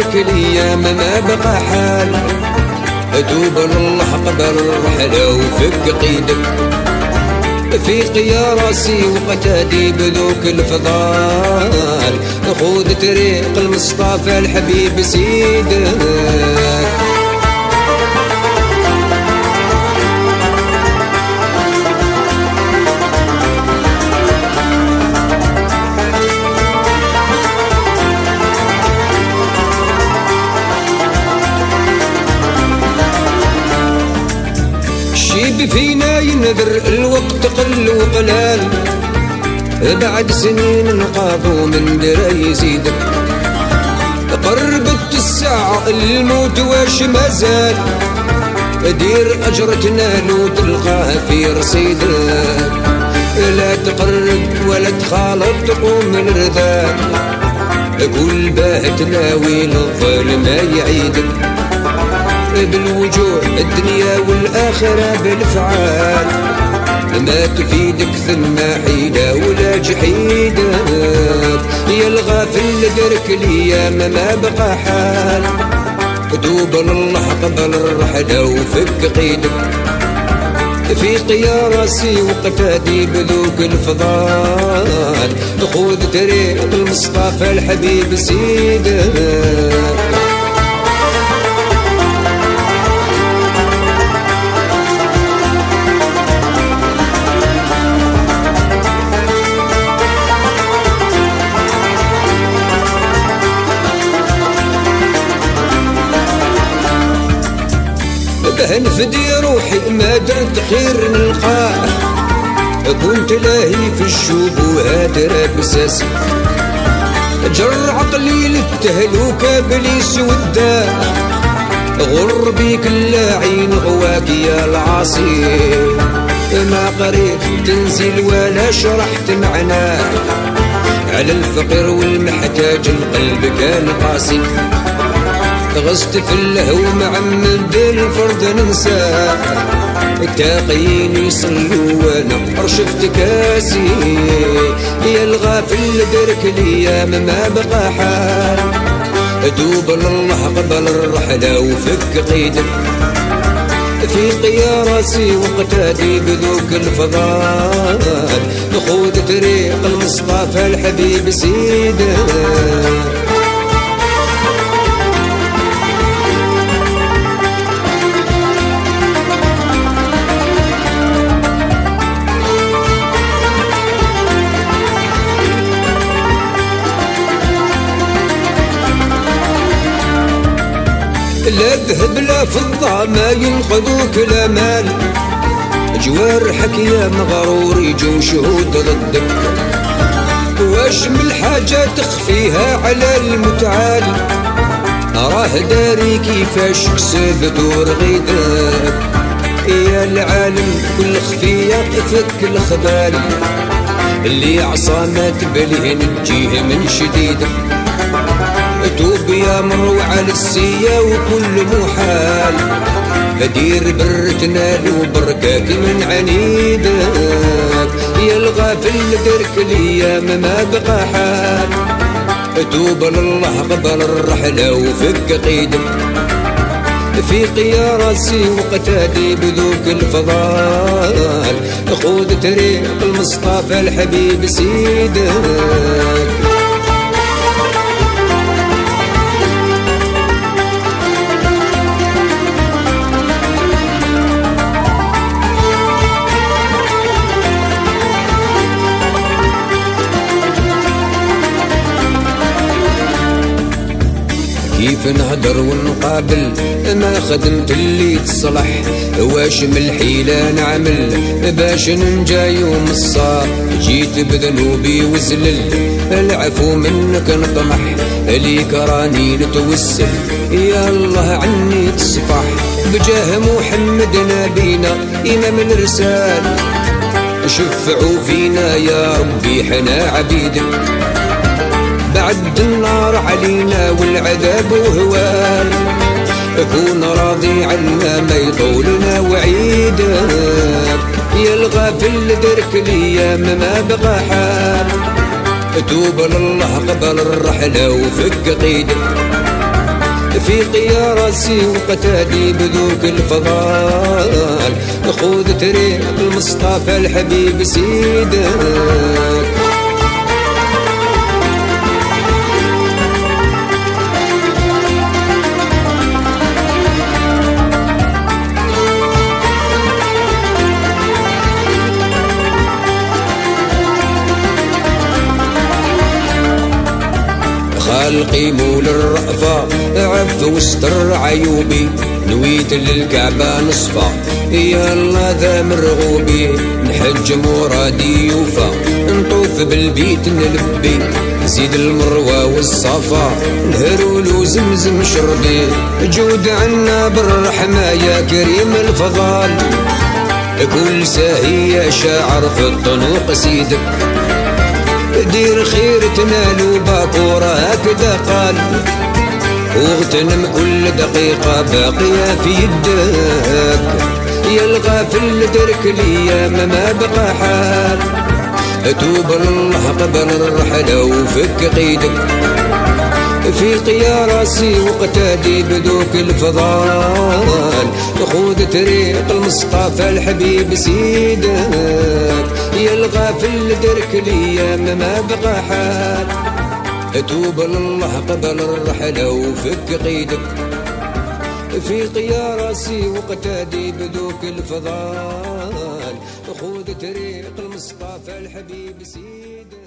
لدرك الأيام ما بقى حال. اتوب لله قبل الرحلة وفك قيدك. في يا راسي وقتادي بذوك الفضال. خذ طريق المصطفى الحبيب سيدك. الشيب فينا ينذر الوقت قل وقلال. بعد سنين نقاضوا من درا يزيد. قربت الساعة الموت واش مازال دير أجرتنا لو تلقاه في رصيدك لا تقرب ولا تخالط تقوم الرذال. كل باه ناوي الظلم يعيدك بالوجوه الدنيا والآخرة بالفعال. ما تفيدك ثم حيدة ولا جحيدة يا الغافل درك الأيام ما بقى حال. دوب لله قبل الرحلة وفك قيدك. في قيارسي وقتادي بذوق الفضال. خذ طريق المصطفى الحبيب سيدك نفدي روحي ما درت خير نلقاه كنت لاهي في الشبهات بساس جر عقلي للتهلوكة بليس ودا. غربي كل عين غواك يا العاصي. ما قريت تنزيل ولا شرحت معناه على الفقير والمحتاج القلب كان قاسي. غزت في اللهو معمد الفرد ننسى. التاقين يصلوا وأنا رشفت كاسي. يا الغافل درك الأيام ما بقى حال. اتوب لله قبل الرحلة وفك قيدك في قيارسي وقتادي بذوك الفضال خذ طريق المصطفى الحبيب سيدك لا ذهب لا فضة ما ينقذوك الأمال جوارحك يا مغرور يجو شهود ضدك واش من الحاجة تخفيها على المتعال؟ راه داري كيفاش كسب دور غيدك يا العالم كل خفية فك الخبال. اللي عصامات بليه نجيه من شديدك توب يا مروعة للسيا وكل محال. بدير بر تنال وبركاك من عنيدك يا الغافل درك الأيام ما بقى حال. توب لله قبل الرحلة وفك قيدك في قيارسي وقتادي بذوك الفضال. خذ طريق المصطفى الحبيب سيدك. كيف نهدر ونقابل؟ ما خدمت اللي تصلح. واش من الحيلة نعمل؟ باش ننجا يوم الصار جيت بذنوبي وزلل. العفو منك نطمح. ليك راني نتوسل. يا الله عني تصفح. بجاه محمد نبينا إمام الرسال. شفعوا فينا يا ربي حنا عبيدك بعد النار علينا والعذاب وهوال كون راضي عنا ما يطولنا وعيدك يا الغافل درك الأيام ما بقى حال. توب لله قبل الرحلة وفك قيدك في راسي وقتادي بذوك الفضال. خذ طريق المصطفى الحبيب سيدك خلقي مول الرأفة عف وستر عيوبي نويت للكعبة نصفى يا الله ذا مرغوبي نحج مرادي يوفى نطوف بالبيت نلبي زيد المروى والصفا. نهرولو زمزم شربي جود عنا بالرحمة يا كريم الفضال. كل ساهي شاعر في الطنوق سيدك. دير خير تنالو باكورة هكذا قال واغتنم كل دقيقة باقية في يدك. يا الغافل درك الأيام ما بقى حال. توب الله قبل الرحلة وفك قيدك. في قيا راسي وقتادي بدوك الفضال. خذ طريق المصطفى الحبيب سيدك. يا الغافل درك الأيام ما بقى حال. اتوب لله قبل الرحلة وفك قيدك. في قيا راسي وقتادي بدوك الفضال. خذ طريق المصطفى الحبيب سيدك